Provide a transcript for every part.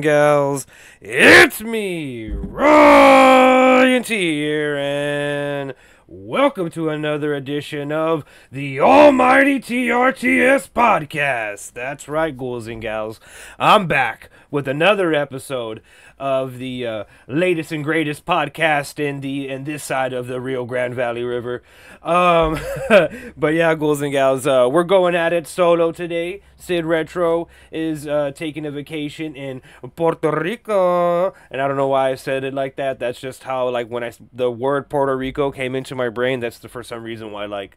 gals? It's me, Ryan here, and welcome to another edition of the Almighty TRTS podcast. That's right, ghouls and gals. I'm back with another episode of the uh, latest and greatest podcast in the in this side of the Rio Grande Valley River. Um, but yeah, ghouls and gals, uh, we're going at it solo today. Sid Retro is uh, taking a vacation in Puerto Rico, and I don't know why I said it like that. That's just how like when I the word Puerto Rico came into my brain. That's the for some reason why like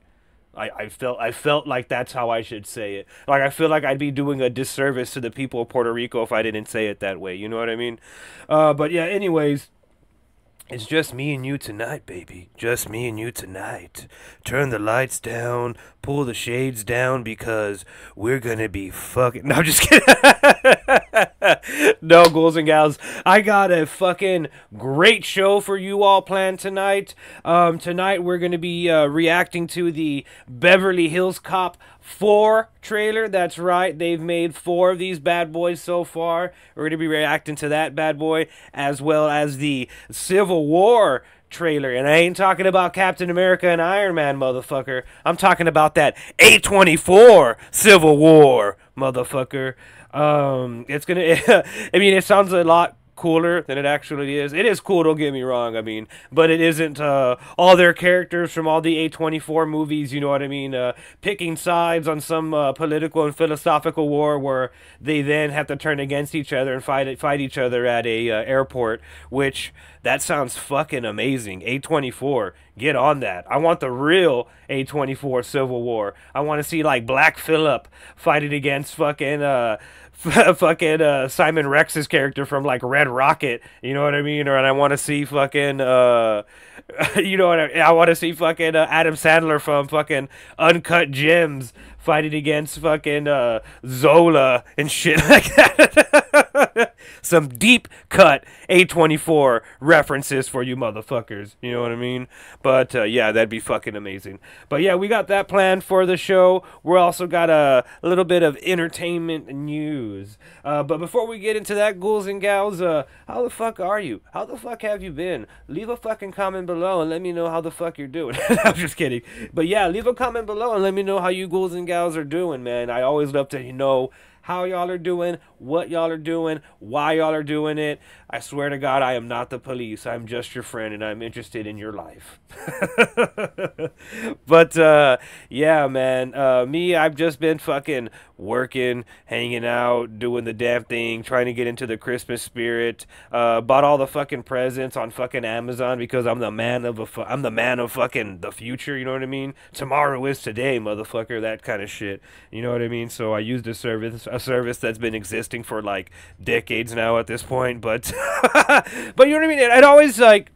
I, I felt I felt like that's how I should say it. Like I feel like I'd be doing a disservice to the people of Puerto Rico if I didn't say it that way. You know what I mean? Uh, but yeah. Anyways, it's just me and you tonight, baby. Just me and you tonight. Turn the lights down, pull the shades down because we're gonna be fucking. No, I'm just kidding. no, ghouls and gals. I got a fucking great show for you all planned tonight. Um, tonight we're gonna be uh, reacting to the Beverly Hills Cop 4 trailer. That's right. They've made four of these bad boys so far. We're to be reacting to that bad boy as well as the Civil War trailer. And I ain't talking about Captain America and Iron Man, motherfucker. I'm talking about that A24 Civil War, motherfucker. Um, it's gonna. I mean, it sounds a lot cooler than it actually is. It is cool, don't get me wrong. I mean, but it isn't uh, all their characters from all the A24 movies, you know what I mean, uh, picking sides on some uh, political and philosophical war where they then have to turn against each other and fight fight each other at a uh, airport, which that sounds fucking amazing. A24, get on that. I want the real A24 Civil War. I want to see like Black Phillip fighting against fucking uh fucking uh, Simon Rex's character from like Red Rocket, you know what I mean? Or and I want to see fucking uh, you know what I, I want to see fucking uh, Adam Sandler from fucking Uncut Gems fighting against fucking uh, Zola and shit like that. Some deep cut A24 references for you motherfuckers. You know what I mean? But uh, yeah, that'd be fucking amazing. But yeah, we got that planned for the show. We're also got a, a little bit of entertainment news. Uh, but before we get into that, ghouls and gals, uh, how the fuck are you? How the fuck have you been? Leave a fucking comment below and let me know how the fuck you're doing. I'm just kidding. But yeah, leave a comment below and let me know how you ghouls and gals gals are doing, man. I always love to know how y'all are doing, what y'all are doing, why y'all are doing it. I swear to God, I am not the police. I'm just your friend and I'm interested in your life. but uh, yeah, man, uh, me, I've just been fucking working, hanging out, doing the damn thing, trying to get into the Christmas spirit. Uh, bought all the fucking presents on fucking Amazon because I'm the man of a fu- I'm the man of fucking the future. You know what I mean? Tomorrow is today, motherfucker. That kind of shit. You know what I mean? So I used a service, a service that's been existing for like decades now at this point. But but you know what I mean? It, it always like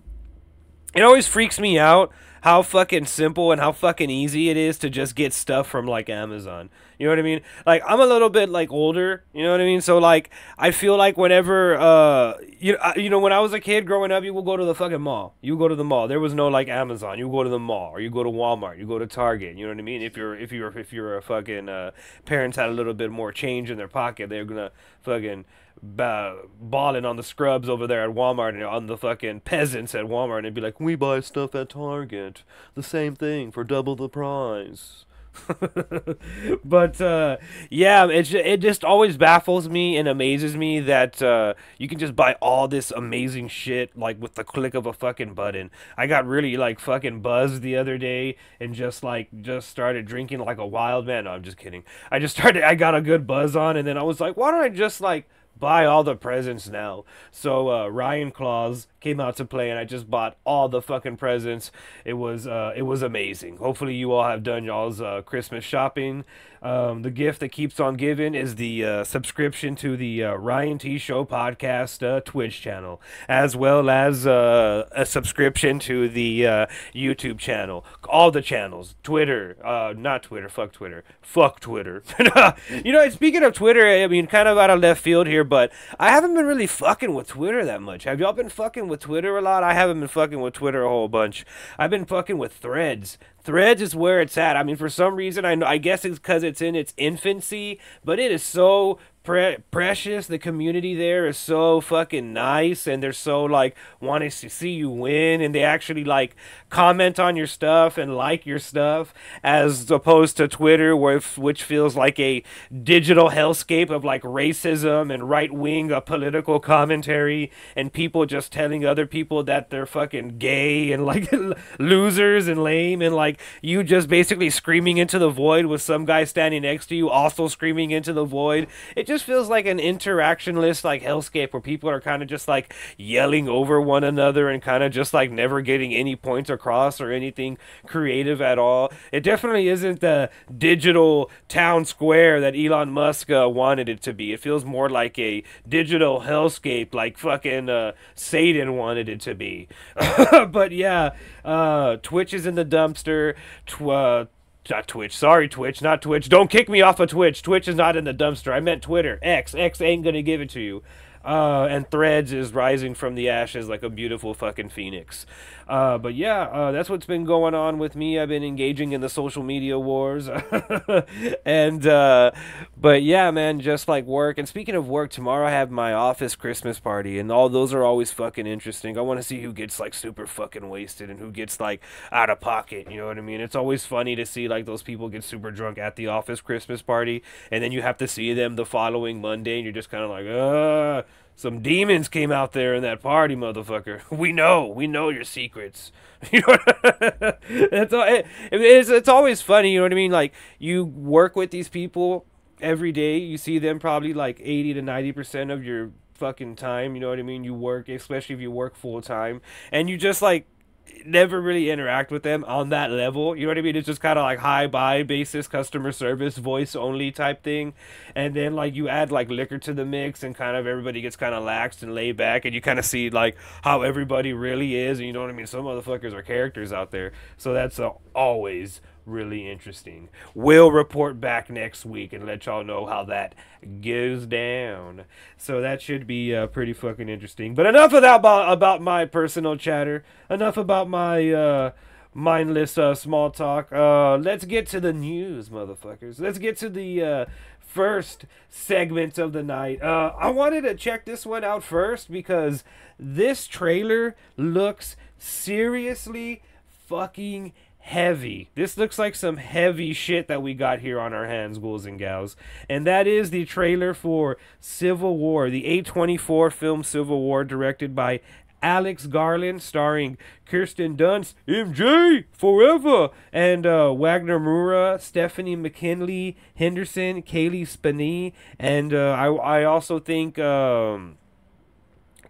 it always freaks me out how fucking simple and how fucking easy it is to just get stuff from like Amazon. You know what I mean? Like I'm a little bit like older, you know what I mean? So like I feel like whenever uh you know, you know when I was a kid growing up, you would go to the fucking mall. You go to the mall. There was no like Amazon. You go to the mall or you go to Walmart. You go to Target. You know what I mean? If you're if you're if you're a fucking uh, parents had a little bit more change in their pocket, they're gonna fucking balling on the scrubs over there at Walmart and on the fucking peasants at Walmart and be like, we buy stuff at Target, the same thing for double the price. but uh, yeah, it it just always baffles me and amazes me that uh, you can just buy all this amazing shit like with the click of a fucking button. I got really like fucking buzzed the other day and just like just started drinking like a wild man. No, I'm just kidding. I just started. I got a good buzz on, and then I was like, why don't I just like buy all the presents now. So uh, Ryan Claus came out to play, and I just bought all the fucking presents. It was uh, it was amazing. Hopefully, you all have done y'all's uh, Christmas shopping. Um, the gift that keeps on giving is the uh, subscription to the uh, Ryan T Show podcast uh, Twitch channel, as well as uh, a subscription to the uh, YouTube channel. All the channels, Twitter, uh, not Twitter, fuck Twitter, fuck Twitter. you know, speaking of Twitter, I mean, kind of out of left field here, but I haven't been really fucking with Twitter that much. Have y'all been fucking with Twitter a lot? I haven't been fucking with Twitter a whole bunch. I've been fucking with Threads. Threads is where it's at. I mean, for some reason, I know, I guess it's because it's in its infancy, but it is so pre- precious. The community there is so fucking nice, and they're so like wanting to see you win, and they actually like comment on your stuff and like your stuff, as opposed to Twitter, where which feels like a digital hellscape of like racism and right wing uh, political commentary, and people just telling other people that they're fucking gay and like losers and lame, and like you just basically screaming into the void with some guy standing next to you also screaming into the void. It just feels like an interactionless like hellscape where people are kind of just like yelling over one another and kind of just like never getting any points across or anything creative at all. It definitely isn't the digital town square that Elon Musk uh, wanted it to be. It feels more like a digital hellscape like fucking uh, Satan wanted it to be. but yeah, uh, Twitch is in the dumpster. Tw- uh, not Twitch. Sorry, Twitch. Not Twitch. Don't kick me off of Twitch. Twitch is not in the dumpster. I meant Twitter. X. X ain't gonna give it to you. Uh, and Threads is rising from the ashes like a beautiful fucking phoenix. Uh, but yeah, uh, that's what's been going on with me. I've been engaging in the social media wars, and uh, but yeah, man, just like work. And speaking of work, tomorrow I have my office Christmas party, and all those are always fucking interesting. I want to see who gets like super fucking wasted and who gets like out of pocket. You know what I mean? It's always funny to see like those people get super drunk at the office Christmas party, and then you have to see them the following Monday, and you're just kind of like, uh some demons came out there in that party, motherfucker. We know, we know your secrets. You know, it's, it's it's always funny. You know what I mean? Like you work with these people every day. You see them probably like eighty to ninety percent of your fucking time. You know what I mean? You work, especially if you work full time, and you just like never really interact with them on that level. You know what I mean? It's just kind of like hi bye basis customer service voice only type thing. And then like you add like liquor to the mix and kind of everybody gets kind of laxed and laid back and you kind of see like how everybody really is. And you know what I mean? Some motherfuckers are characters out there. So that's uh, always really interesting. We'll report back next week and let y'all know how that goes down. So that should be uh, pretty fucking interesting. But enough of that about, about my personal chatter. Enough about my uh, mindless uh, small talk. Uh, let's get to the news, motherfuckers. Let's get to the uh, first segment of the night. Uh, I wanted to check this one out first because this trailer looks seriously fucking heavy. This looks like some heavy shit that we got here on our hands, ghouls and gals. And that is the trailer for Civil War, the A24 film Civil War, directed by Alex Garland, starring Kirsten Dunst, MJ Forever, and uh, Wagner Moura, Stephanie McKinley, Henderson, Cailee Spaeny, and uh, I I also think. Um,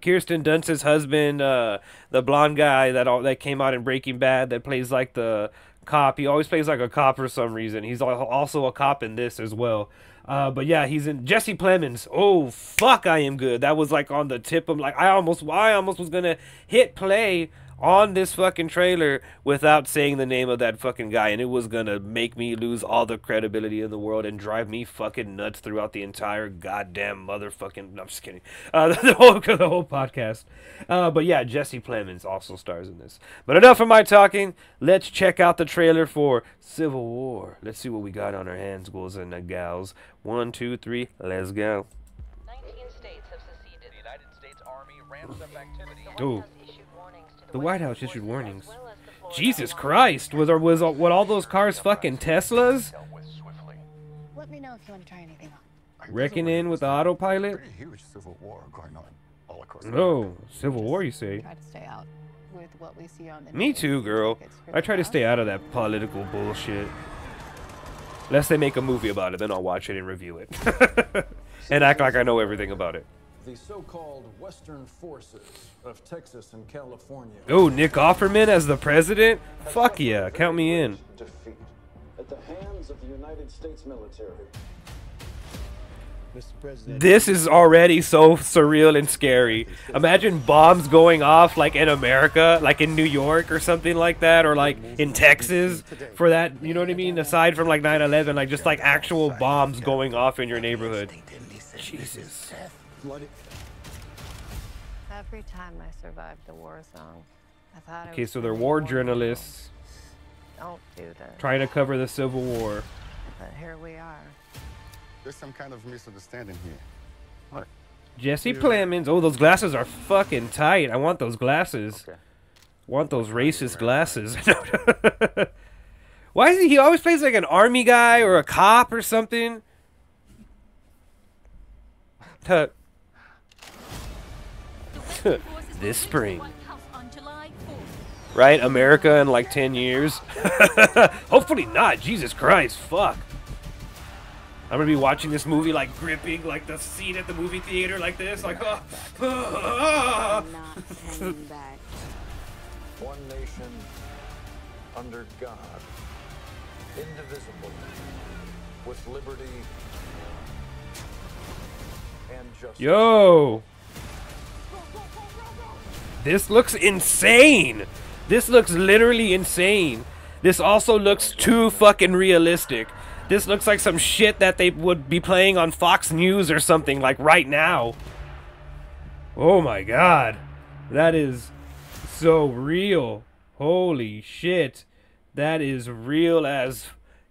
Kirsten Dunst's husband, uh, the blonde guy that all, that came out in Breaking Bad, that plays like the cop. He always plays like a cop for some reason. He's also a cop in this as well. Uh, but yeah, he's in Jesse Plemons. Oh fuck, I am good. That was like on the tip of like I almost I almost was gonna hit play on this fucking trailer without saying the name of that fucking guy, and it was gonna make me lose all the credibility in the world and drive me fucking nuts throughout the entire goddamn motherfucking. No, I'm just kidding. Uh, the, whole the whole podcast. Uh, but yeah, Jesse Plemons also stars in this. But enough of my talking. Let's check out the trailer for Civil War. Let's see what we got on our hands, ghouls and uh, gals. One, two, three. Let's go. 19 states have seceded. The United States Army ramps up activity. Ooh. The White House issued warnings. Jesus Christ! Was or was what all those cars fucking Teslas? Let me know if you want to try anything on. Reckon in with the autopilot? Huge civil war going on all across Oh, civil war, you say? Try to stay out with what we see on the Me too, girl. I try to stay out of that political bullshit. Unless they make a movie about it, then I'll watch it and review it. and act like I know everything about it the so-called Western forces of Texas and California. Oh, Nick Offerman as the president? Fuck yeah, count me in. Defeat at the hands of the United States military. This is already so surreal and scary. Imagine bombs going off like in America, like in New York or something like that, or like in Texas for that, you know what I mean? Aside from like 9 11, like just like actual bombs going off in your neighborhood. Jesus flooded. Every time I survived the war zone, I thought. Okay, so they're war journalists. Don't do this. Trying to cover the Civil War. But here we are. There's some kind of misunderstanding here. What? Jesse Plemons. Oh, those glasses are fucking tight. I want those glasses. Okay. Want those racist glasses. Why is he, he always plays like an army guy or a cop or something? Huh. this spring. Right? America in like 10 years? Hopefully not. Jesus Christ. Fuck. I'm gonna be watching this movie like gripping like the seat at the movie theater like this, like oh, I'm not hanging back. One nation under God, indivisible, with liberty and justice. Yo! This looks insane! This looks literally insane. This also looks too fucking realistic. This looks like some shit that they would be playing on Fox News or something, like right now. Oh my god. That is so real. Holy shit. That is real as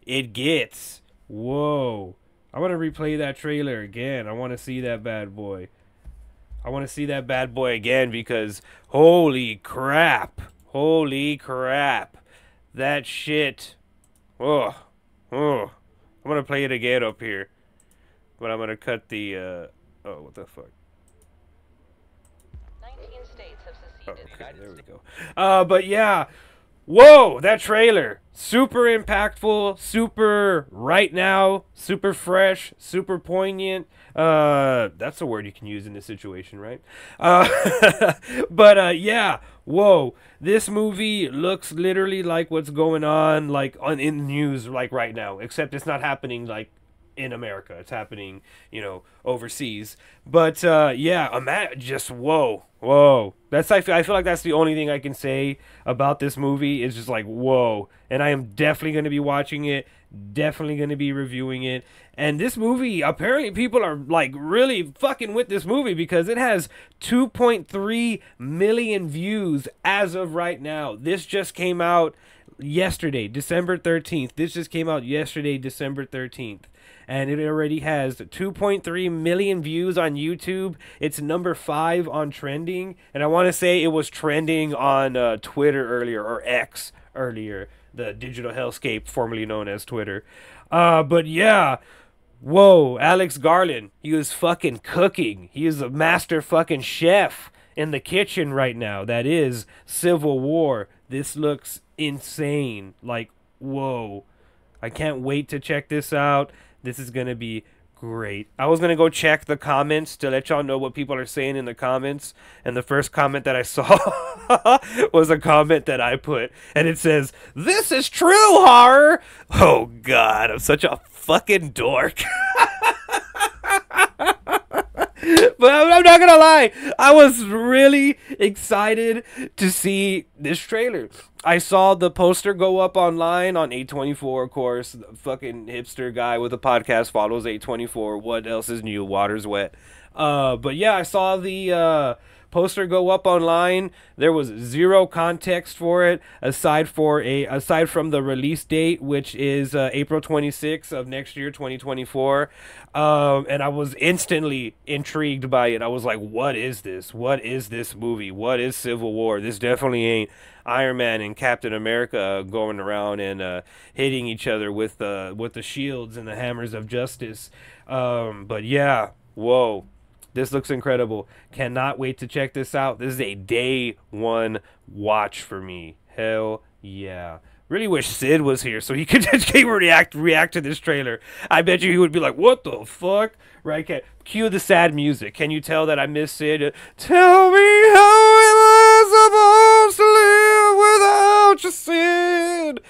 it gets. Whoa. I want to replay that trailer again. I want to see that bad boy. I want to see that bad boy again because holy crap. Holy crap. That shit. Oh. Oh. I'm going to play it again up here. But I'm going to cut the uh oh, what the fuck? 19 states have seceded. Okay, there we go. Uh, but yeah, whoa, that trailer, super impactful, super right now, super fresh, super poignant. Uh, that's a word you can use in this situation, right? Uh, but uh, yeah, whoa, this movie looks literally like what's going on, like on in the news, like right now, except it's not happening like in America. It's happening, you know, overseas. But uh, yeah, ima- just whoa, whoa. That's I feel, I feel like that's the only thing I can say about this movie is just like whoa. And I am definitely going to be watching it. Definitely going to be reviewing it. And this movie, apparently, people are like really fucking with this movie because it has 2.3 million views as of right now. This just came out yesterday, December 13th. This just came out yesterday, December 13th and it already has 2.3 million views on YouTube. It's number five on trending, and I want to say it was trending on uh, Twitter earlier or X earlier, the digital hellscape formerly known as Twitter. Uh, but yeah. Whoa, Alex Garland. He was fucking cooking. He is a master fucking chef in the kitchen right now. That is Civil War. This looks insane. Like, whoa. I can't wait to check this out. This is going to be great. I was going to go check the comments to let y'all know what people are saying in the comments. And the first comment that I saw was a comment that I put. And it says, This is true horror. Oh, God. I'm such a fucking dork. but I'm, not gonna lie, I was really excited to see this trailer. I saw the poster go up online on A24, of course. The fucking hipster guy with a podcast follows A24. What else is new? Water's wet. Uh, but yeah, I saw the uh, poster go up online. There was zero context for it aside for a aside from the release date, which is uh, April 26th of next year, 2024. Um, and I was instantly intrigued by it. I was like, "What is this? What is this movie? What is Civil War? This definitely ain't Iron Man and Captain America going around and uh, hitting each other with the with the shields and the hammers of justice." Um, but yeah, whoa. This looks incredible. Cannot wait to check this out. This is a day one watch for me. Hell yeah. Really wish Sid was here so he could just react react to this trailer. I bet you he would be like, "What the fuck?" Right? Can, cue the sad music. Can you tell that I miss Sid? Tell me how am I supposed to live without you, Sid?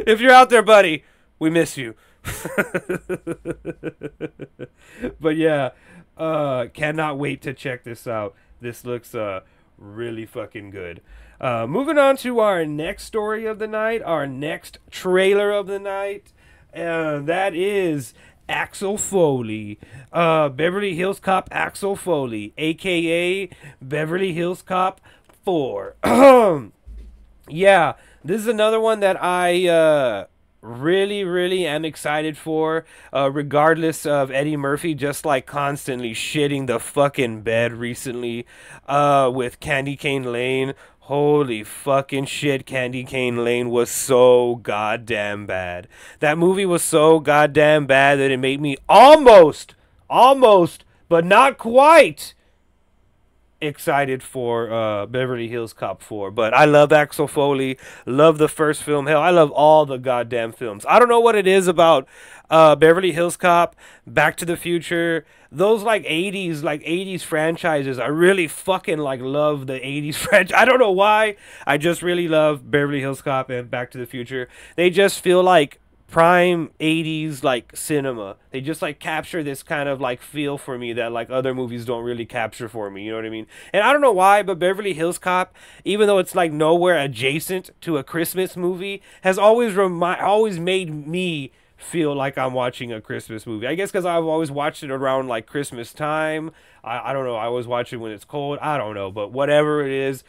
if you're out there, buddy, we miss you. But yeah, uh, cannot wait to check this out. This looks uh really fucking good. Uh, moving on to our next story of the night, our next trailer of the night, uh, that is Axel Foley, uh, Beverly Hills Cop Axel Foley, aka Beverly Hills Cop 4. yeah, this is another one that I uh, really, really am excited for. Uh, regardless of Eddie Murphy just like constantly shitting the fucking bed recently uh, with Candy Cane Lane. Holy fucking shit, Candy Cane Lane was so goddamn bad. That movie was so goddamn bad that it made me almost, almost, but not quite excited for uh, Beverly Hills Cop 4. But I love Axel Foley, love the first film. Hell, I love all the goddamn films. I don't know what it is about uh, Beverly Hills Cop, Back to the Future, those like 80s, like 80s franchises. I really fucking like love the 80s franchise. I don't know why. I just really love Beverly Hills Cop and Back to the Future. They just feel like prime 80s like cinema. They just like capture this kind of like feel for me that like other movies don't really capture for me you know what i mean? And i don't know why but beverly hills cop even though it's like nowhere adjacent to a christmas movie has always remi- always made me feel like i'm watching a christmas movie. I guess because i've always watched it around like christmas time. I, I don't know. I always watch it when it's cold. I don't know. But whatever it is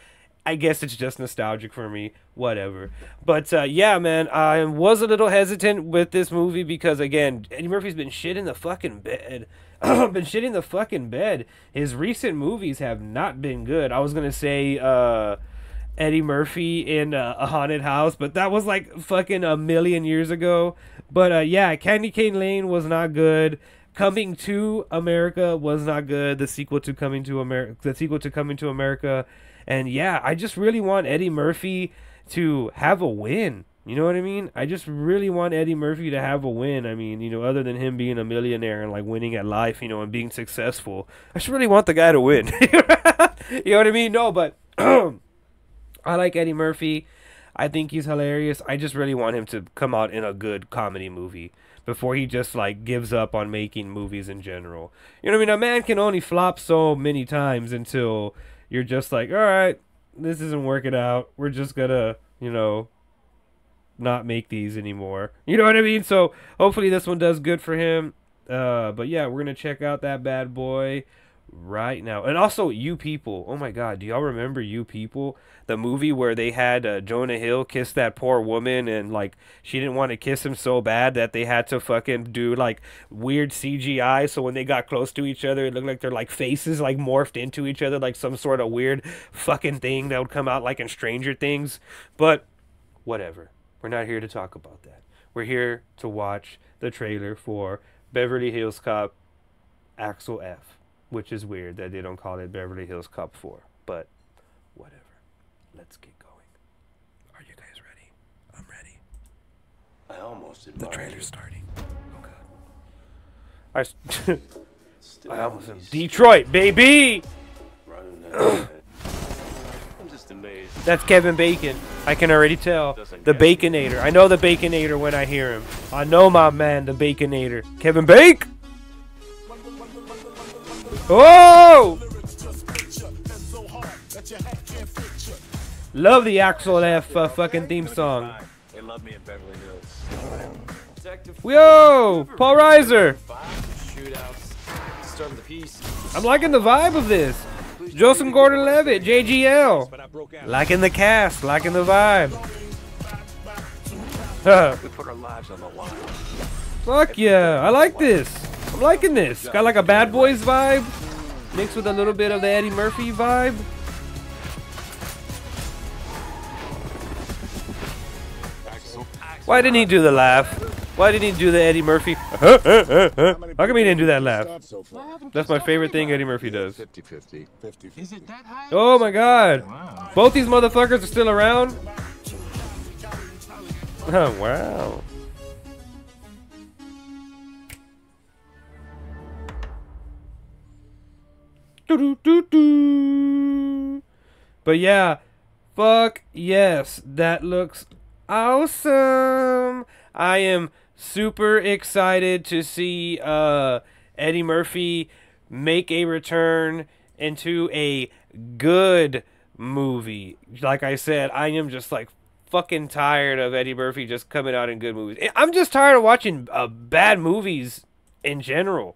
I guess it's just nostalgic for me. Whatever. But uh, yeah, man, I was a little hesitant with this movie because again, Eddie Murphy's been shit in the fucking bed. been shit in the fucking bed. His recent movies have not been good. I was gonna say uh, Eddie Murphy in uh, a haunted house, but that was like fucking a million years ago. But uh, yeah, Candy Cane Lane was not good. Coming to America was not good. The sequel to Coming to America, the sequel to Coming to America and yeah, I just really want Eddie Murphy to have a win. You know what I mean? I just really want Eddie Murphy to have a win. I mean, you know, other than him being a millionaire and like winning at life, you know, and being successful, I just really want the guy to win. you know what I mean? No, but I like Eddie Murphy. I think he's hilarious. I just really want him to come out in a good comedy movie before he just like gives up on making movies in general. You know what I mean? A man can only flop so many times until you're just like, all right, this isn't working out. We're just gonna, you know, not make these anymore. You know what I mean? So hopefully this one does good for him. Uh, but yeah, we're gonna check out that bad boy right now. And also, You People. Oh my God, do y'all remember You People? The movie where they had uh, Jonah Hill kiss that poor woman and like she didn't want to kiss him so bad that they had to fucking do like weird CGI. So when they got close to each other, it looked like their like faces like morphed into each other, like some sort of weird fucking thing that would come out like in Stranger Things. But whatever. We're not here to talk about that. We're here to watch the trailer for Beverly Hills Cop Axel F which is weird that they don't call it Beverly Hills Cop 4. But whatever. Let's get going. Are you guys ready? I'm ready. I almost The trailer's you. starting. Oh god. I, I almost am Detroit, baby. Running that head. I'm just amazed. That's Kevin Bacon. I can already tell. The Baconator. I know the Baconator when I hear him. I know my man, the Baconator. Kevin Bake. Oh! Love the Axel F uh, fucking theme song. They love me in Beverly Hills. Yo, Paul Reiser. shootouts. Starting the piece. I'm liking the vibe of this. Joseph Gordon-Levitt, JGL. Liking the cast, liking the vibe. Huh. We put our lives on the line. Fuck yeah, I like this. I'm liking this. Got like a Bad Boys vibe, mixed with a little bit of the Eddie Murphy vibe. Why didn't he do the laugh? Why didn't he do the Eddie Murphy? How come he didn't do that laugh? That's my favorite thing Eddie Murphy does. 50-50. Is it that high? Oh my god. Both these motherfuckers are still around? Oh, wow. But yeah, fuck yes, that looks awesome. I am super excited to see uh, Eddie Murphy make a return into a good movie. Like I said, I am just like fucking tired of Eddie Murphy just coming out in good movies. I'm just tired of watching uh, bad movies in general.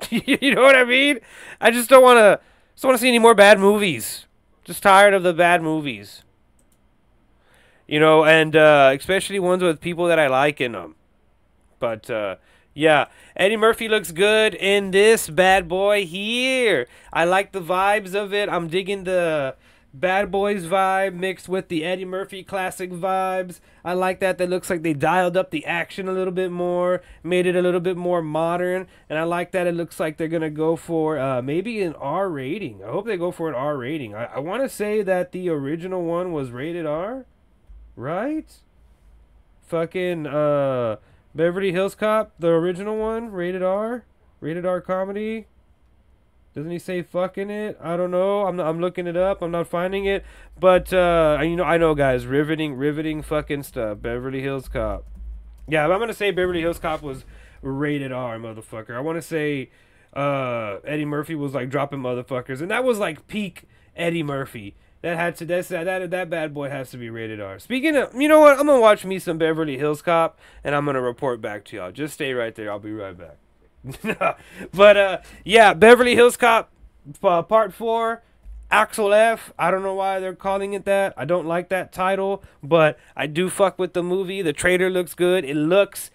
you know what I mean? I just don't want to. Just want to see any more bad movies. Just tired of the bad movies. You know, and uh, especially ones with people that I like in them. But uh, yeah, Eddie Murphy looks good in this bad boy here. I like the vibes of it. I'm digging the Bad Boys vibe mixed with the Eddie Murphy classic vibes. I like that. That looks like they dialed up the action a little bit more, made it a little bit more modern, and I like that. It looks like they're gonna go for uh, maybe an R rating. I hope they go for an R rating. I, I want to say that the original one was rated R, right? Fucking uh, Beverly Hills Cop, the original one, rated R, rated R comedy. Doesn't he say fucking it? I don't know. I'm not, I'm looking it up. I'm not finding it. But uh, you know, I know, guys. Riveting, riveting, fucking stuff. Beverly Hills Cop. Yeah, I'm gonna say Beverly Hills Cop was rated R, motherfucker. I want to say uh, Eddie Murphy was like dropping motherfuckers, and that was like peak Eddie Murphy. That had to that that that bad boy has to be rated R. Speaking of, you know what? I'm gonna watch me some Beverly Hills Cop, and I'm gonna report back to y'all. Just stay right there. I'll be right back. but uh, yeah, Beverly Hills Cop uh, Part Four, Axel F. I don't know why they're calling it that. I don't like that title, but I do fuck with the movie. The trailer looks good. It looks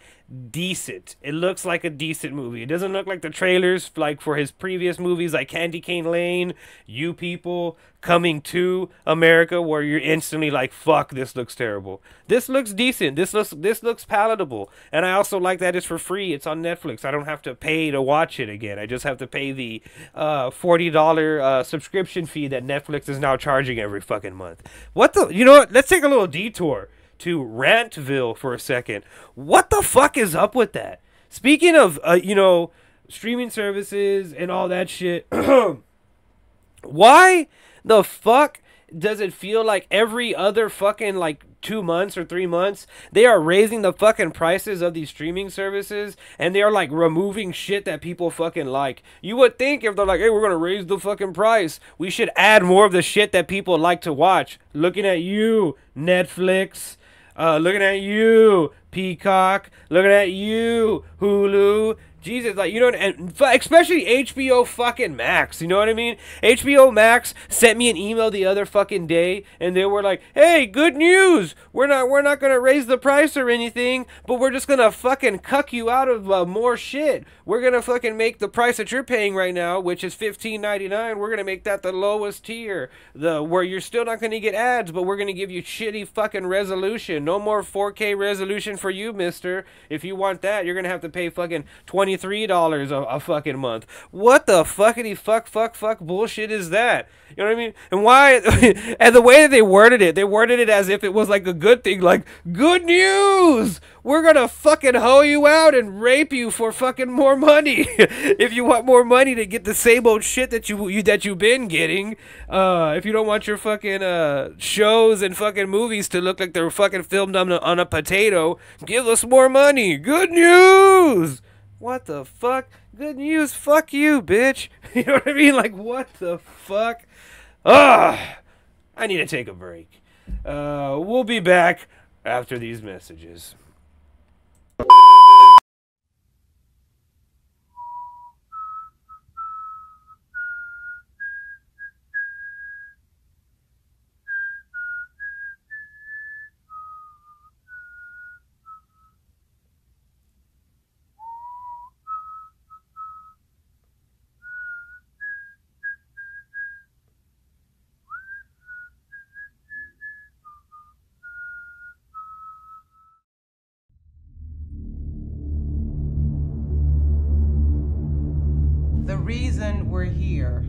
decent. It looks like a decent movie. It doesn't look like the trailers like for his previous movies like Candy Cane Lane, You People, Coming to America where you're instantly like fuck this looks terrible. This looks decent. This looks this looks palatable. And I also like that it's for free. It's on Netflix. I don't have to pay to watch it again. I just have to pay the uh, $40 uh, subscription fee that Netflix is now charging every fucking month. What the You know what? Let's take a little detour to Rantville for a second. What the fuck is up with that? Speaking of, uh, you know, streaming services and all that shit, why the fuck does it feel like every other fucking like two months or three months they are raising the fucking prices of these streaming services and they are like removing shit that people fucking like you would think if they're like hey we're gonna raise the fucking price we should add more of the shit that people like to watch looking at you netflix uh, looking at you, Peacock. Looking at you, Hulu. Jesus, like you know, and especially HBO fucking Max. You know what I mean? HBO Max sent me an email the other fucking day, and they were like, "Hey, good news! We're not we're not gonna raise the price or anything, but we're just gonna fucking cuck you out of uh, more shit. We're gonna fucking make the price that you're paying right now, which is fifteen ninety nine. We're gonna make that the lowest tier, the where you're still not gonna get ads, but we're gonna give you shitty fucking resolution. No more 4K resolution for you, Mister. If you want that, you're gonna have to pay fucking twenty three dollars a fucking month. What the fuckity fuck fuck fuck bullshit is that? You know what I mean? And why? and the way that they worded it, they worded it as if it was like a good thing, like good news. We're gonna fucking hoe you out and rape you for fucking more money. if you want more money to get the same old shit that you, you that you've been getting, uh, if you don't want your fucking uh shows and fucking movies to look like they're fucking filmed on a, on a potato, give us more money. Good news. What the fuck? Good news. Fuck you, bitch. You know what I mean? Like, what the fuck? Ugh. I need to take a break. Uh, we'll be back after these messages. Reason we're here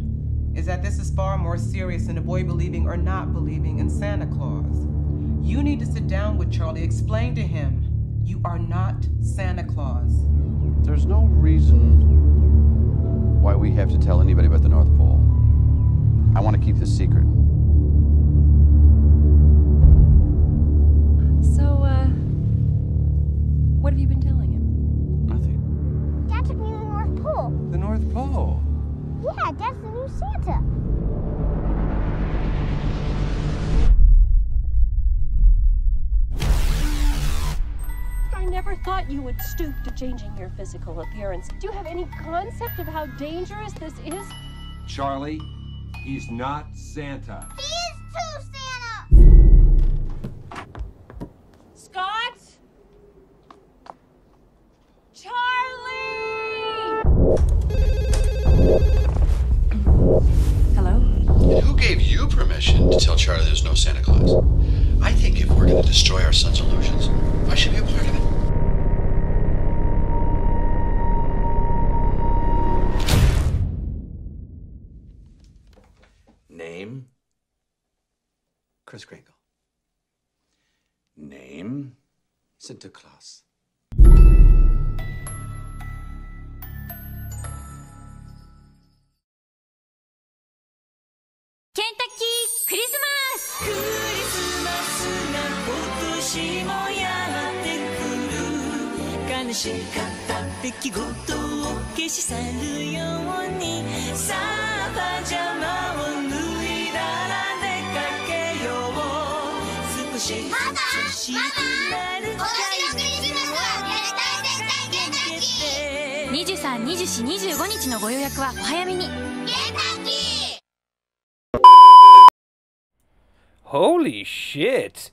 is that this is far more serious than a boy believing or not believing in Santa Claus. You need to sit down with Charlie, explain to him you are not Santa Claus. There's no reason why we have to tell anybody about the North Pole. I want to keep this secret. Thought you would stoop to changing your physical appearance. Do you have any concept of how dangerous this is? Charlie, he's not Santa. He is too, Santa! 私もやってくる悲しかった出来事を消し去るようにさあパジャマを脱いだら出かけよう少し涼しくなる三、二十、四、二、十五日のご予約はお早めに Holy shit!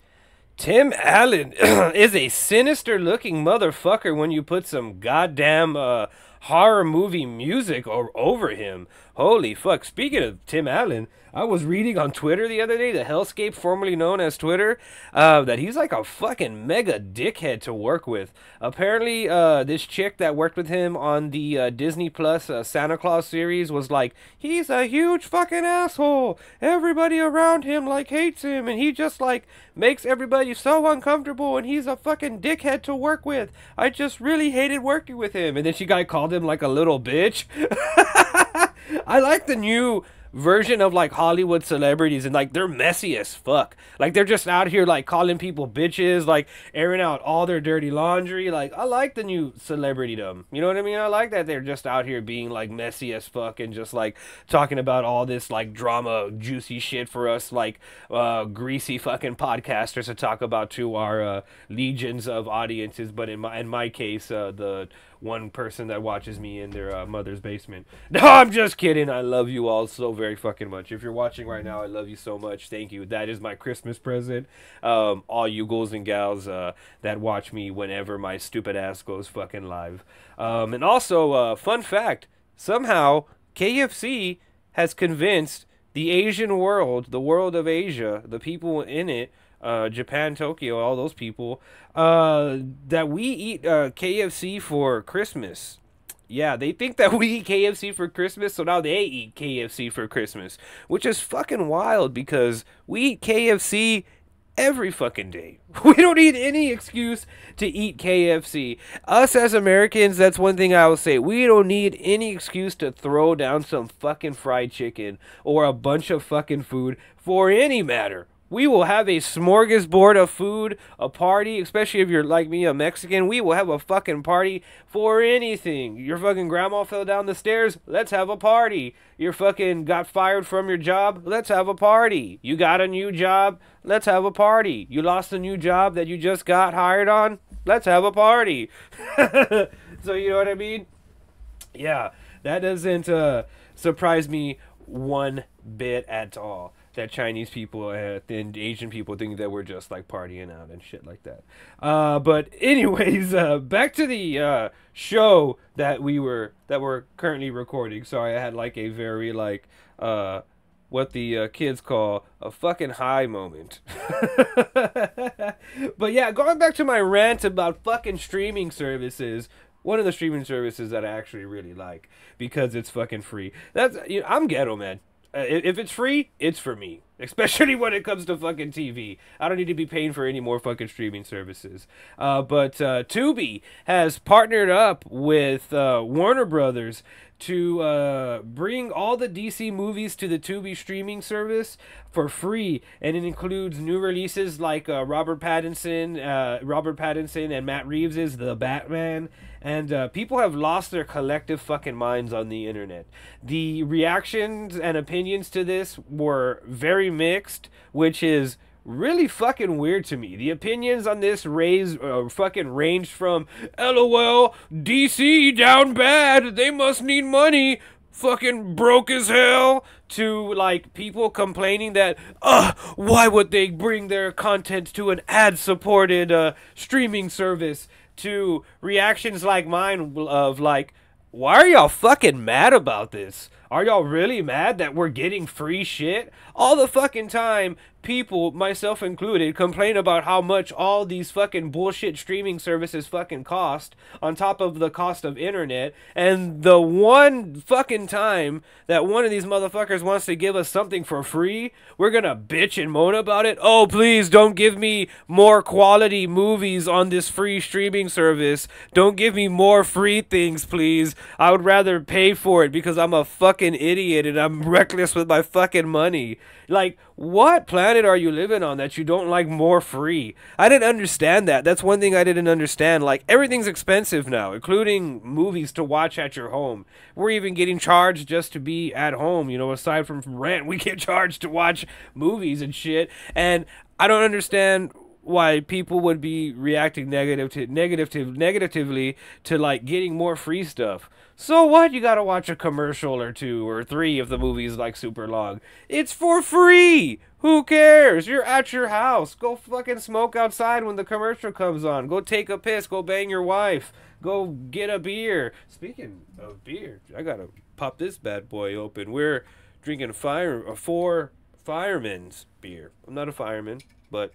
Tim Allen is a sinister looking motherfucker when you put some goddamn uh, horror movie music o- over him. Holy fuck. Speaking of Tim Allen, I was reading on Twitter the other day, the Hellscape, formerly known as Twitter, uh, that he's like a fucking mega dickhead to work with. Apparently, uh, this chick that worked with him on the uh, Disney Plus uh, Santa Claus series was like, he's a huge fucking asshole. Everybody around him like hates him, and he just like makes everybody so uncomfortable, and he's a fucking dickhead to work with. I just really hated working with him. And then she guy called him like a little bitch. I like the new version of like Hollywood celebrities and like they're messy as fuck. Like they're just out here like calling people bitches, like airing out all their dirty laundry. Like I like the new celebritydom. You know what I mean? I like that they're just out here being like messy as fuck and just like talking about all this like drama, juicy shit for us like uh greasy fucking podcasters to talk about to our uh, legions of audiences. But in my in my case, uh, the one person that watches me in their uh, mother's basement. No, I'm just kidding. I love you all so very fucking much. If you're watching right now, I love you so much. Thank you. That is my Christmas present. Um, all you ghouls and gals uh, that watch me whenever my stupid ass goes fucking live. Um, and also, uh, fun fact: somehow KFC has convinced the Asian world, the world of Asia, the people in it, uh, Japan, Tokyo, all those people, uh, that we eat uh, KFC for Christmas. Yeah, they think that we eat KFC for Christmas, so now they eat KFC for Christmas, which is fucking wild because we eat KFC every fucking day. We don't need any excuse to eat KFC. Us as Americans, that's one thing I will say. We don't need any excuse to throw down some fucking fried chicken or a bunch of fucking food for any matter. We will have a smorgasbord of food, a party, especially if you're like me, a Mexican. We will have a fucking party for anything. Your fucking grandma fell down the stairs. Let's have a party. Your fucking got fired from your job. Let's have a party. You got a new job. Let's have a party. You lost a new job that you just got hired on. Let's have a party. so you know what I mean? Yeah, that doesn't uh, surprise me one bit at all that Chinese people uh, and Asian people think that we're just like partying out and shit like that. Uh, but anyways, uh, back to the uh, show that we were that we're currently recording. Sorry, I had like a very like uh, what the uh, kids call a fucking high moment. but yeah, going back to my rant about fucking streaming services. One of the streaming services that I actually really like because it's fucking free. That's you know, I'm ghetto man. Uh, if it's free, it's for me. Especially when it comes to fucking TV. I don't need to be paying for any more fucking streaming services. Uh, but uh, Tubi has partnered up with uh, Warner Brothers to uh, bring all the DC movies to the Tubi streaming service for free, and it includes new releases like uh, Robert Pattinson, uh, Robert Pattinson and Matt Reeves's The Batman, and uh, people have lost their collective fucking minds on the internet. The reactions and opinions to this were very mixed, which is really fucking weird to me. The opinions on this raise uh, fucking ranged from LOL, DC down bad, they must need money, fucking broke as hell, to like people complaining that, uh, why would they bring their content to an ad supported uh, streaming service? To reactions like mine of like, why are y'all fucking mad about this? Are y'all really mad that we're getting free shit? All the fucking time, people, myself included, complain about how much all these fucking bullshit streaming services fucking cost on top of the cost of internet. And the one fucking time that one of these motherfuckers wants to give us something for free, we're gonna bitch and moan about it. Oh, please don't give me more quality movies on this free streaming service. Don't give me more free things, please. I would rather pay for it because I'm a fucking idiot and I'm reckless with my fucking money. Like, what planet are you living on that you don't like more free? I didn't understand that. That's one thing I didn't understand. Like, everything's expensive now, including movies to watch at your home. We're even getting charged just to be at home, you know, aside from rent, we get charged to watch movies and shit. And I don't understand why people would be reacting negative to negative to negatively to like getting more free stuff. So what? You gotta watch a commercial or two or three if the movie's like super long. It's for free. Who cares? You're at your house. Go fucking smoke outside when the commercial comes on. Go take a piss. Go bang your wife. Go get a beer. Speaking of beer, I gotta pop this bad boy open. We're drinking fire uh, four firemen's beer. I'm not a fireman, but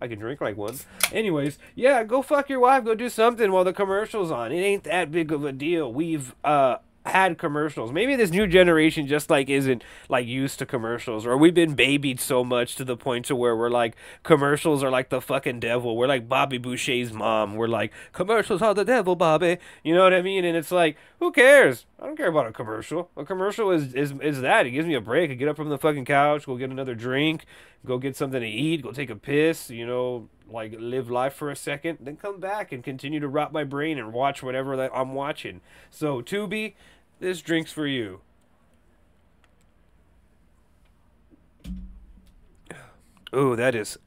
I can drink like one. Anyways, yeah, go fuck your wife. Go do something while the commercial's on. It ain't that big of a deal. We've uh had commercials. Maybe this new generation just like isn't like used to commercials, or we've been babied so much to the point to where we're like commercials are like the fucking devil. We're like Bobby Boucher's mom. We're like commercials are the devil, Bobby. You know what I mean? And it's like, who cares? I don't care about a commercial. A commercial is is is that. It gives me a break. I get up from the fucking couch, go get another drink, go get something to eat, go take a piss. You know, like live life for a second, then come back and continue to rot my brain and watch whatever that I'm watching. So, Tubi, this drink's for you. Ooh, that is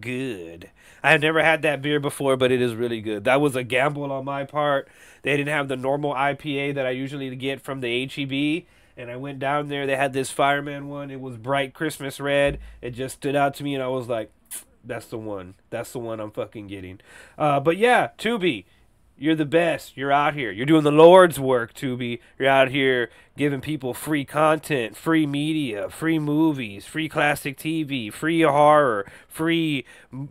good. I have never had that beer before, but it is really good. That was a gamble on my part. They didn't have the normal IPA that I usually get from the HEB. And I went down there. They had this fireman one. It was bright Christmas red. It just stood out to me, and I was like, that's the one. That's the one I'm fucking getting. Uh, but yeah, Tubi, you're the best. You're out here. You're doing the Lord's work, Tubi. You're out here giving people free content, free media, free movies, free classic TV, free horror, free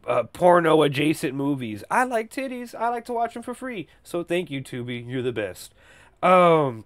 uh, porno adjacent movies. I like titties. I like to watch them for free. So thank you, Tubi. You're the best. Um,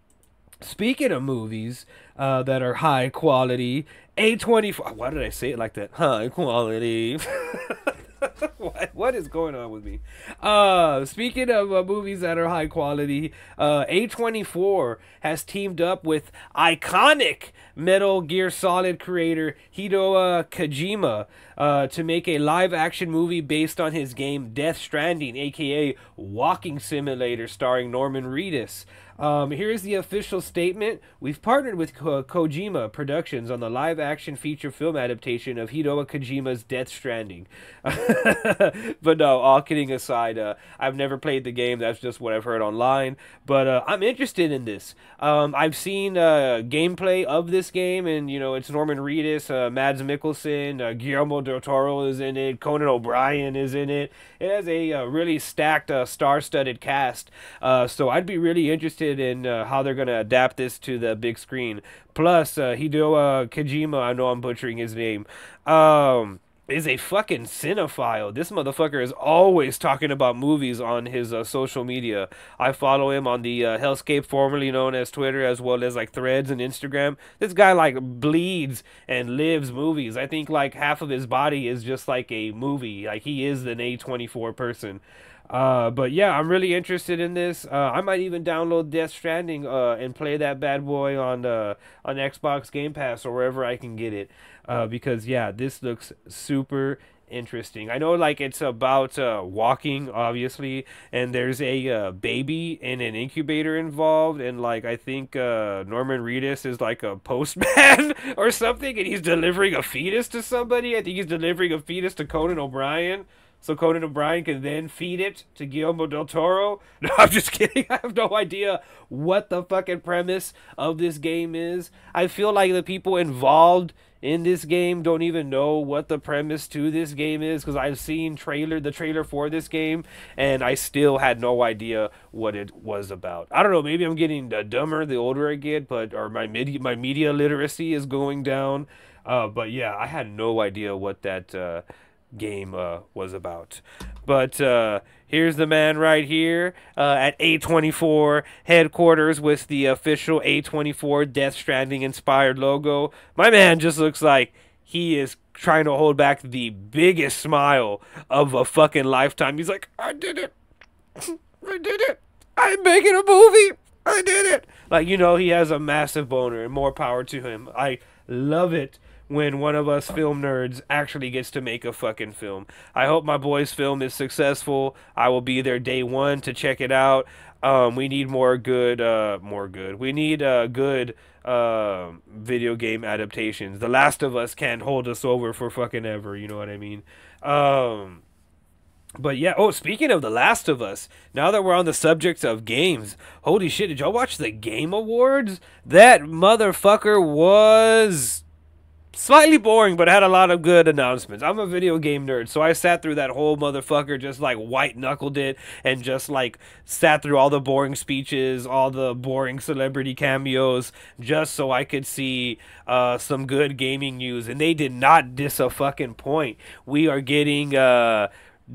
Speaking of movies uh, that are high quality, A24. Why did I say it like that? High quality. what, what is going on with me? Uh, speaking of uh, movies that are high quality, uh, A24 has teamed up with iconic Metal Gear Solid creator Hideo Kojima uh, to make a live action movie based on his game Death Stranding, aka Walking Simulator, starring Norman Reedus. Um, here's the official statement. We've partnered with Ko- Kojima Productions on the live action feature film adaptation of Hideo Kojima's Death Stranding. but no, all kidding aside, uh, I've never played the game. That's just what I've heard online. But uh, I'm interested in this. Um, I've seen uh, gameplay of this game, and you know, it's Norman Reedus, uh, Mads Mikkelsen, uh, Guillermo del Toro is in it, Conan O'Brien is in it. It has a uh, really stacked, star-studded cast. so I'd be really interested in how they're going to adapt this to the big screen. Plus, Hideo Kojima, I know I'm butchering his name. Um, is a fucking cinephile. This motherfucker is always talking about movies on his uh, social media. I follow him on the uh, Hellscape, formerly known as Twitter, as well as like Threads and Instagram. This guy like bleeds and lives movies. I think like half of his body is just like a movie. Like he is an A24 person. Uh, but yeah, I'm really interested in this. Uh, I might even download Death Stranding uh, and play that bad boy on uh, on Xbox Game Pass or wherever I can get it. Uh, because yeah, this looks super interesting. I know like it's about walking, obviously, and there's a baby in an incubator involved, and like I think Norman Reedus is like a postman or something, and he's delivering a fetus to somebody. I think he's delivering a fetus to Conan O'Brien so Conan O'Brien can then feed it to Guillermo del Toro. No, I'm just kidding. I have no idea what the fucking premise of this game is. I feel like the people involved in this game don't even know what the premise to this game is because I've seen trailer the trailer for this game and I still had no idea what it was about. I don't know, maybe I'm getting uh, dumber the older I get, but or my media my media literacy is going down. Uh, but yeah, I had no idea what that uh, game uh, was about. But uh, here's the man right here uh, at A24 headquarters with the official A24 Death Stranding inspired logo. My man just looks like he is trying to hold back the biggest smile of a fucking lifetime. He's like, I did it. I did it. I'm making a movie. I did it. Like, you know, he has a massive boner and more power to him. I love it when one of us film nerds actually gets to make a fucking film. I hope my boy's film is successful. I will be there day one to check it out. Um, we need more good, uh, more good. We need uh, good uh, video game adaptations. The Last of Us can't hold us over for fucking ever. You know what I mean? Um, but yeah, oh, speaking of The Last of Us, now that we're on the subject of games, holy shit, did y'all watch the Game Awards? That motherfucker was slightly boring, but had a lot of good announcements. I'm a video game nerd, so I sat through that whole motherfucker, just like white knuckled it, and just like sat through all the boring speeches, all the boring celebrity cameos, just so I could see uh, some good gaming news. And they did not diss a fucking point. We are getting. Uh,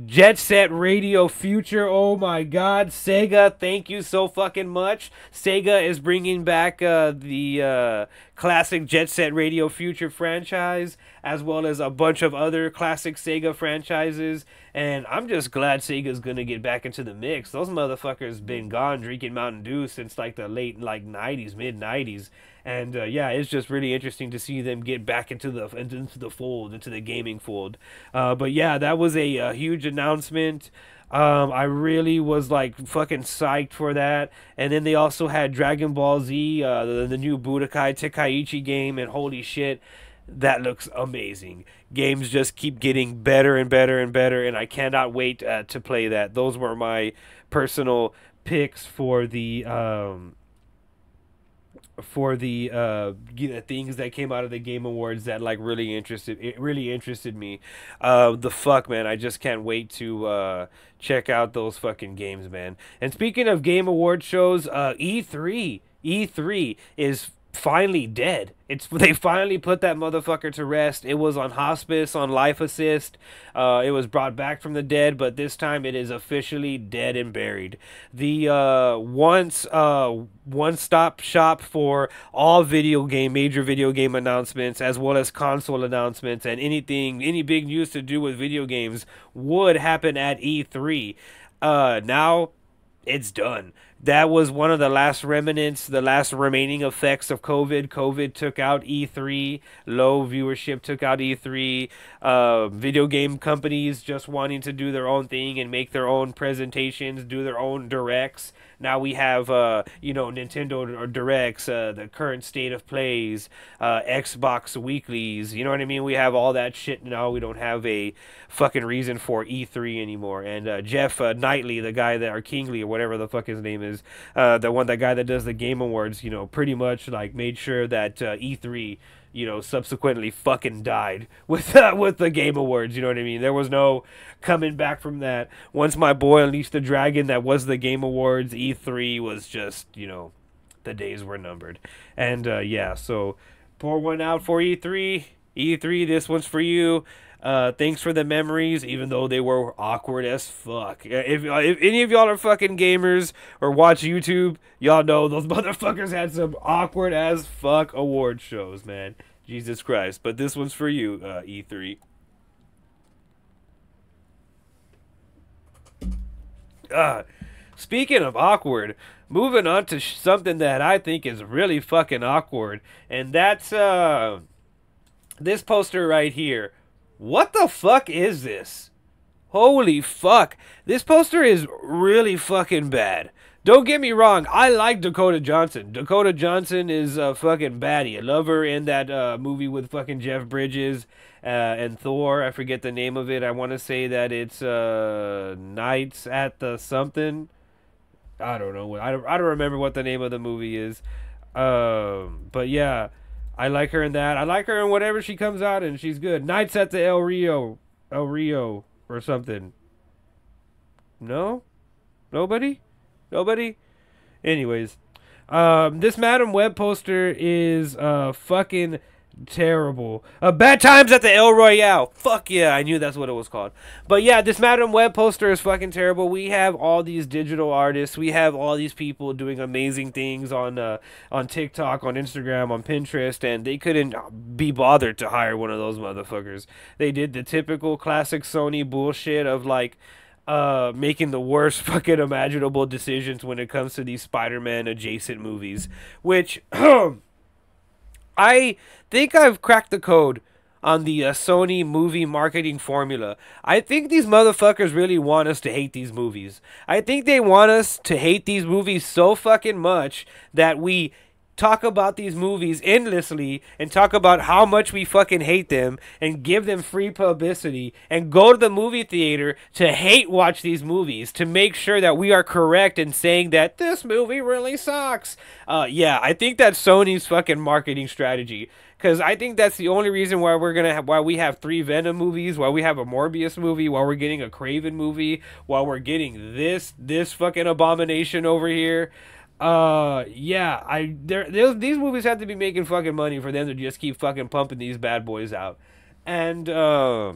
Jet Set Radio Future. Oh my God, Sega! Thank you so fucking much. Sega is bringing back uh, the uh, classic Jet Set Radio Future franchise, as well as a bunch of other classic Sega franchises. And I'm just glad Sega's gonna get back into the mix. Those motherfuckers been gone drinking Mountain Dew since like the late like '90s, mid '90s. And uh, yeah, it's just really interesting to see them get back into the into the fold, into the gaming fold. Uh, but yeah, that was a, a huge announcement. Um, I really was like fucking psyched for that. And then they also had Dragon Ball Z, uh, the, the new Budokai Tenkaichi game, and holy shit, that looks amazing. Games just keep getting better and better and better, and I cannot wait uh, to play that. Those were my personal picks for the um, for the uh things that came out of the game awards that like really interested it really interested me. Uh the fuck man i just can't wait to uh check out those fucking games man. And speaking of game award shows uh e3 e3 is finally dead. It's they finally put that motherfucker to rest. It was on hospice, on life assist. Uh, it was brought back from the dead, but this time it is officially dead and buried. The uh, once uh, one-stop shop for all video game, major video game announcements, as well as console announcements and anything, any big news to do with video games would happen at E3. Uh, now it's done that was one of the last remnants, the last remaining effects of COVID. COVID took out E3, low viewership took out E3. Uh, video game companies just wanting to do their own thing and make their own presentations, do their own directs. Now we have, uh, you know, Nintendo directs, uh, the current state of plays, uh, Xbox weeklies. You know what I mean? We have all that shit now. We don't have a fucking reason for E3 anymore. And uh, Jeff uh, Knightley, the guy that, or Kingley, or whatever the fuck his name is uh, the one that guy that does the game awards you know pretty much like made sure that uh, E3 you know subsequently fucking died with uh, with the game awards you know what I mean? There was no coming back from that. Once my boy unleashed the dragon that was the game awards E3 was just you know the days were numbered. And uh, yeah so pour one out for E3 E3 this one's for you. Uh, thanks for the memories, even though they were awkward as fuck. If, if any of y'all are fucking gamers or watch YouTube, y'all know those motherfuckers had some awkward as fuck award shows, man. Jesus Christ. But this one's for you, uh, E3. Uh, speaking of awkward, moving on to something that I think is really fucking awkward, and that's uh, this poster right here. What the fuck is this? Holy fuck. This poster is really fucking bad. Don't get me wrong, I like Dakota Johnson. Dakota Johnson is a fucking baddie. I love her in that uh, movie with fucking Jeff Bridges uh, and Thor. I forget the name of it. I want to say that it's uh, Nights at the something. I don't know. I don't, I don't remember what the name of the movie is. Um, but yeah, I like her in that. I like her in whatever she comes out and she's good. Nights at the El Rio, El Rio or something. No, nobody, nobody. Anyways, um, this Madame Web poster is uh fucking terrible. Uh, Bad Times at the El Royale. Fuck yeah, I knew that's what it was called. But yeah, this Madame Web poster is fucking terrible. We have all these digital artists. We have all these people doing amazing things on uh, on TikTok, on Instagram, on Pinterest, and they couldn't be bothered to hire one of those motherfuckers. They did the typical classic Sony bullshit of like uh, making the worst fucking imaginable decisions when it comes to these Spider-Man adjacent movies, which I think I've cracked the code on the uh, Sony movie marketing formula. I think these motherfuckers really want us to hate these movies. I think they want us to hate these movies so fucking much that we talk about these movies endlessly and talk about how much we fucking hate them and give them free publicity and go to the movie theater to hate watch these movies to make sure that we are correct in saying that this movie really sucks. Uh, yeah, I think that's Sony's fucking marketing strategy. Cause I think that's the only reason why we're gonna have, why we have three Venom movies, why we have a Morbius movie, why we're getting a Kraven movie, while we're getting this this fucking abomination over here. Uh, yeah, I there these movies have to be making fucking money for them to just keep fucking pumping these bad boys out, and uh,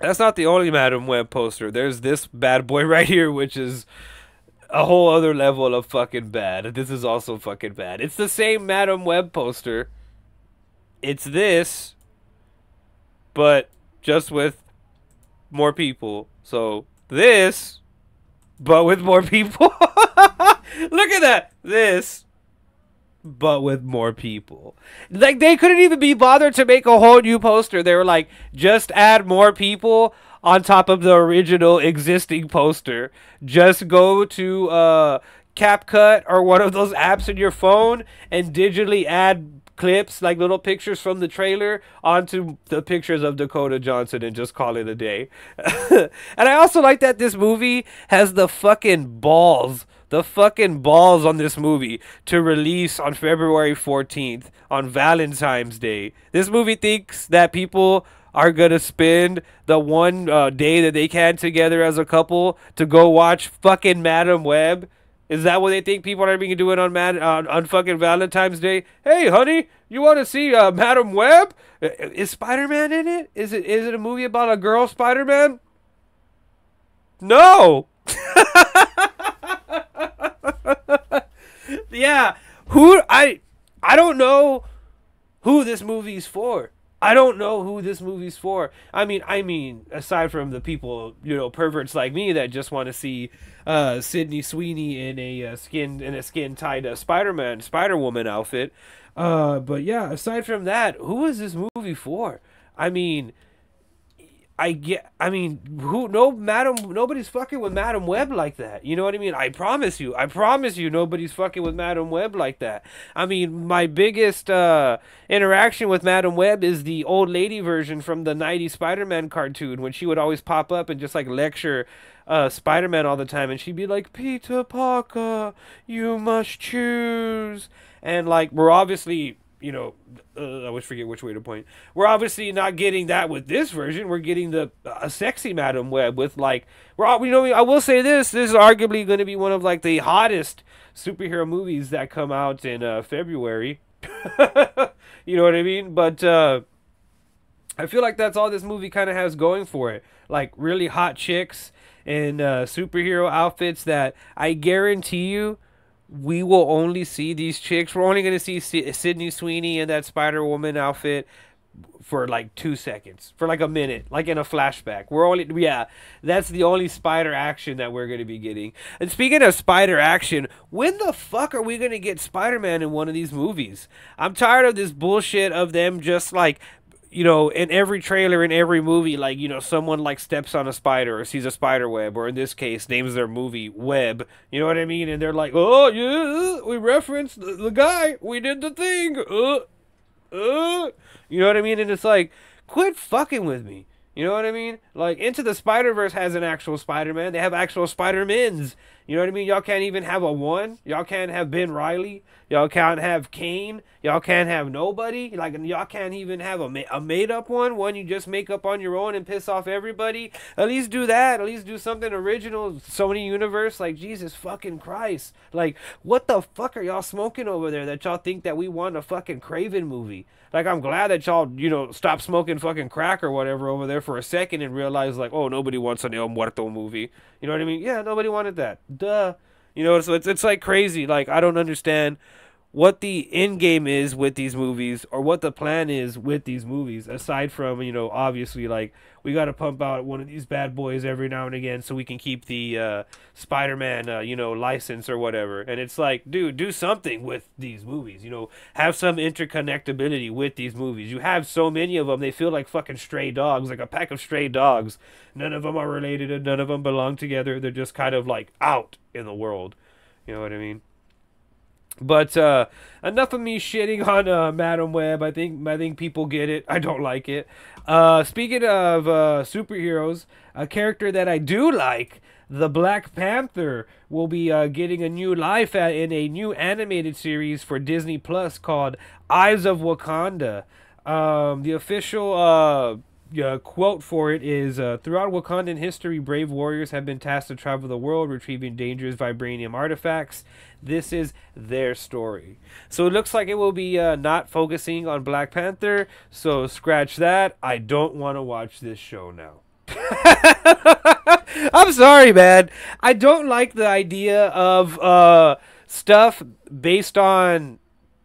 that's not the only Madame Web poster. There's this bad boy right here, which is a whole other level of fucking bad. This is also fucking bad. It's the same Madame Web poster. It's this, but just with more people. So this, but with more people. Look at that. This, but with more people. Like they couldn't even be bothered to make a whole new poster. They were like, just add more people on top of the original existing poster. Just go to uh CapCut or one of those apps in your phone and digitally add clips, like little pictures from the trailer, onto the pictures of Dakota Johnson and just call it a day. and I also like that this movie has the fucking balls, the fucking balls on this movie to release on February 14th on Valentine's Day. This movie thinks that people are gonna spend the one uh, day that they can together as a couple to go watch fucking Madame Web is that what they think people are being doing on Mad on, on fucking Valentine's Day? Hey, honey, you want to see uh, Madame Web? Is Spider Man in it? Is it is it a movie about a girl Spider Man? No. yeah, who I I don't know who this movie's for. I don't know who this movie's for. I mean, I mean, aside from the people, you know, perverts like me that just want to see uh, Sydney Sweeney in a uh, skin in a skin tied uh, Spider-Man, Spider-Woman outfit. Uh, but yeah, aside from that, who is this movie for? I mean, I get. I mean, who? No, Madam. Nobody's fucking with Madame Web like that. You know what I mean? I promise you. I promise you, nobody's fucking with Madame Web like that. I mean, my biggest uh, interaction with Madame Web is the old lady version from the '90s Spider-Man cartoon when she would always pop up and just like lecture uh, Spider-Man all the time, and she'd be like, "Peter Parker, you must choose," and like we're obviously you know, uh, I always forget which way to point. We're obviously not getting that with this version. We're getting the uh, sexy Madame Web with like we're all, you know I will say this. This is arguably going to be one of like the hottest superhero movies that come out in uh, February. you know what I mean? But uh, I feel like that's all this movie kind of has going for it. Like really hot chicks in uh, superhero outfits that I guarantee you we will only see these chicks. We're only going to see Sydney Sweeney in that Spider Woman outfit for like two seconds, for like a minute, like in a flashback. We're only, yeah, that's the only spider action that we're going to be getting. And speaking of spider action, when the fuck are we going to get Spider Man in one of these movies? I'm tired of this bullshit of them just like you know, in every trailer, in every movie, like, you know, someone like steps on a spider or sees a spider web, or in this case, names their movie Web. You know what I mean? And they're like, oh, yeah, we referenced the, the guy. We did the thing. Uh, uh. You know what I mean? And it's like, quit fucking with me. You know what I mean? Like, Into the Spider Verse has an actual Spider Man. They have actual Spider Mans. You know what I mean? Y'all can't even have a one. Y'all can't have Ben Reilly. Y'all can't have Kaine. Y'all can't have nobody. Like y'all can't even have a, ma- a made up one, one you just make up on your own and piss off everybody. At least do that. At least do something original. Sony Universe, like Jesus fucking Christ. Like what the fuck are y'all smoking over there that y'all think that we want a fucking Kraven movie? Like I'm glad that y'all you know stop smoking fucking crack or whatever over there for a second and realize like oh nobody wants an El Muerto movie. You know what I mean? Yeah, nobody wanted that. Duh. You know, so it's it's like crazy. Like I don't understand what the end game is with these movies or what the plan is with these movies aside from you know obviously like we got to pump out one of these bad boys every now and again so we can keep the uh, spider-man uh, you know license or whatever. And it's like dude do something with these movies you know? Have some interconnectability with these movies. You have so many of them they feel like fucking stray dogs like a pack of stray dogs. None of them are related and none of them belong together. They're just kind of like out in the world. You know what i mean but uh, enough of me shitting on uh, Madame Web. I think I think people get it. I don't like it. Uh, speaking of uh, superheroes, a character that I do like, the Black Panther, will be uh, getting a new life in a new animated series for Disney Plus called Eyes of Wakanda. Um, the official uh, quote for it is uh, Throughout Wakandan history, brave warriors have been tasked to travel the world retrieving dangerous vibranium artifacts. This is their story. So it looks like it will be uh, not focusing on Black Panther. So scratch that. I don't want to watch this show now. I'm sorry, man. I don't like the idea of uh, stuff based on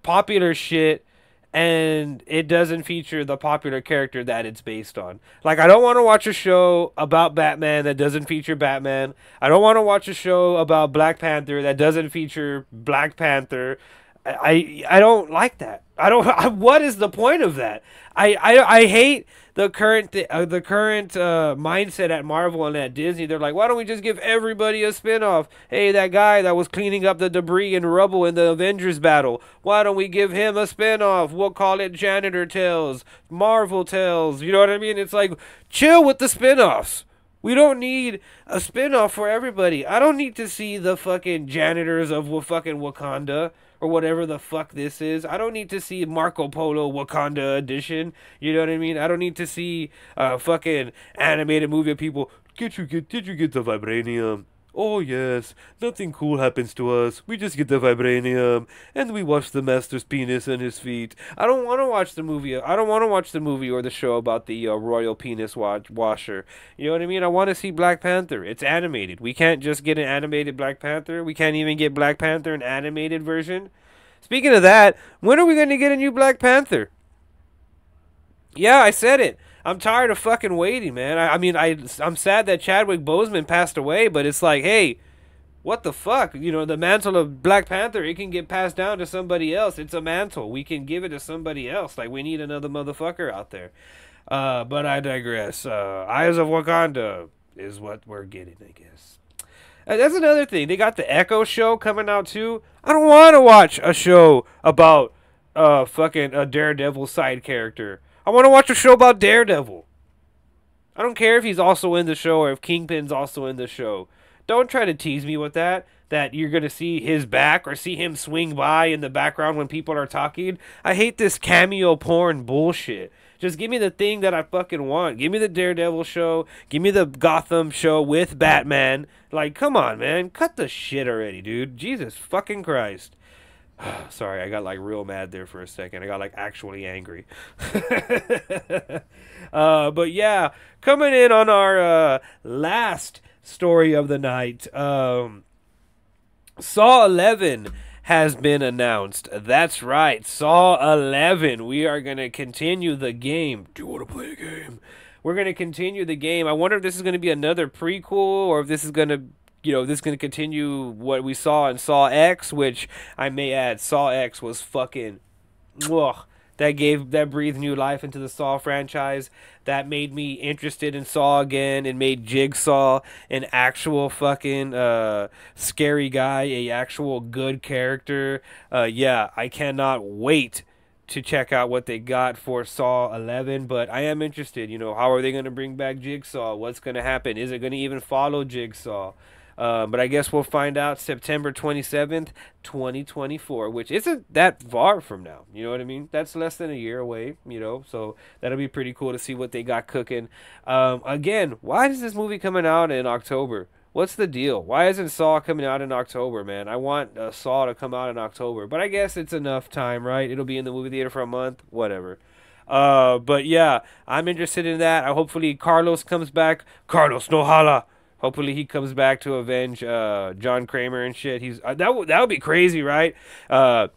popular shit and it doesn't feature the popular character that it's based on. Like I don't want to watch a show about Batman that doesn't feature Batman. I don't want to watch a show about Black Panther that doesn't feature Black Panther. I I don't like that. I don't. What is the point of that? I I, I hate the current th- uh, the current uh, mindset at Marvel and at Disney. They're like, why don't we just give everybody a spinoff? Hey, that guy that was cleaning up the debris and rubble in the Avengers battle. Why don't we give him a spinoff? We'll call it Janitor Tales, Marvel Tales. You know what I mean? It's like chill with the spinoffs. We don't need a spinoff for everybody. I don't need to see the fucking janitors of fucking Wakanda or whatever the fuck this is. I don't need to see Marco Polo Wakanda edition. You know what I mean? I don't need to see a fucking animated movie of people. Get you get did you get the vibranium? Oh yes, nothing cool happens to us. We just get the vibranium and we watch the master's penis and his feet. I don't want to watch the movie. I don't want to watch the movie or the show about the uh, royal penis watch washer. You know what I mean? I want to see Black Panther. It's animated. We can't just get an animated Black Panther. We can't even get Black Panther an animated version. Speaking of that, when are we going to get a new Black Panther? Yeah, I said it. I'm tired of fucking waiting, man. I, I mean, I I'm sad that Chadwick Boseman passed away, but it's like, hey, what the fuck? You know, the mantle of Black Panther, it can get passed down to somebody else. It's a mantle. We can give it to somebody else. Like we need another motherfucker out there. Uh, but I digress. Uh, Eyes of Wakanda is what we're getting, I guess. And that's another thing. They got the Echo show coming out too. I don't want to watch a show about uh fucking a Daredevil side character. I want to watch a show about Daredevil. I don't care if he's also in the show or if Kingpin's also in the show. Don't try to tease me with that. That you're gonna see his back or see him swing by in the background when people are talking. I hate this cameo porn bullshit. Just give me the thing that I fucking want. Give me the Daredevil show. Give me the Gotham show with Batman. Like, come on, man. Cut the shit already, dude. Jesus fucking Christ. Sorry, I got like real mad there for a second. I got like actually angry. uh, but yeah, coming in on our uh, last story of the night, um, Saw 11 has been announced. That's right, Saw 11. We are going to continue the game. Do you want to play a game? We're going to continue the game. I wonder if this is going to be another prequel or if this is going to you know, this is going to continue what we saw in Saw X, which I may add, Saw X was fucking. Ugh, that gave that breathed new life into the Saw franchise. That made me interested in Saw again and made Jigsaw an actual fucking uh, scary guy, a actual good character. Uh, yeah, I cannot wait to check out what they got for Saw 11, but I am interested. You know, how are they going to bring back Jigsaw? What's going to happen? Is it going to even follow Jigsaw? Uh, but I guess we'll find out September 27th, 2024, which isn't that far from now. You know what I mean? That's less than a year away, you know? So that'll be pretty cool to see what they got cooking. Um, again, why is this movie coming out in October? What's the deal? Why isn't Saw coming out in October, man? I want uh, Saw to come out in October, but I guess it's enough time, right? It'll be in the movie theater for a month, whatever. Uh, but yeah, I'm interested in that. I hopefully Carlos comes back. Carlos no hala. Hopefully he comes back to avenge uh, John Kramer and shit. He's uh, that w- that would be crazy, right? Uh,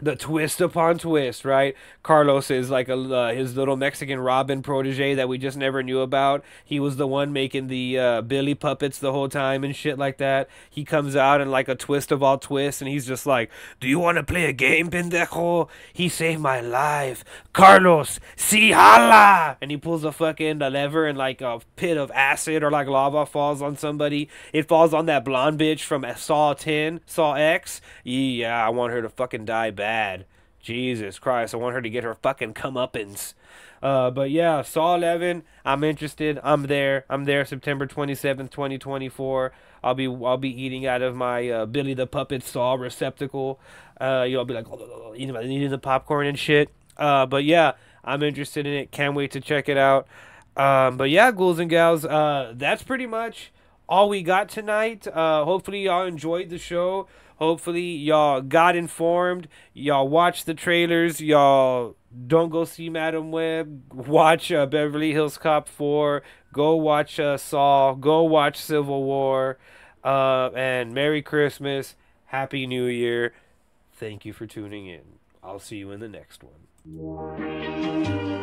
the twist upon twist, right? Carlos is like a uh, his little Mexican Robin protege that we just never knew about. He was the one making the uh, Billy puppets the whole time and shit like that. He comes out in like a twist of all twists, and he's just like, "Do you want to play a game, pendejo? He saved my life, Carlos. Si hala!" And he pulls a fucking the lever, and like a pit of acid or like lava falls on somebody. It falls on that blonde bitch from Saw Ten, Saw X. Yeah, I want her to fucking die bad bad. Jesus Christ, I want her to get her fucking comeuppance. Uh, but yeah, Saw 11. I'm interested. I'm there. I'm there. September 27th, 2024. I'll be I'll be eating out of my uh, Billy the Puppet Saw receptacle. Uh, you know, I'll be like eating, eating the popcorn and shit. Uh, but yeah, I'm interested in it. Can't wait to check it out. Um, but yeah, ghouls and gals. Uh, that's pretty much all we got tonight. Uh, hopefully y'all enjoyed the show. Hopefully y'all got informed. Y'all watch the trailers. Y'all don't go see Madame Web. Watch uh, Beverly Hills Cop 4. Go watch uh, Saw. Go watch Civil War. Uh, and Merry Christmas. Happy New Year. Thank you for tuning in. I'll see you in the next one.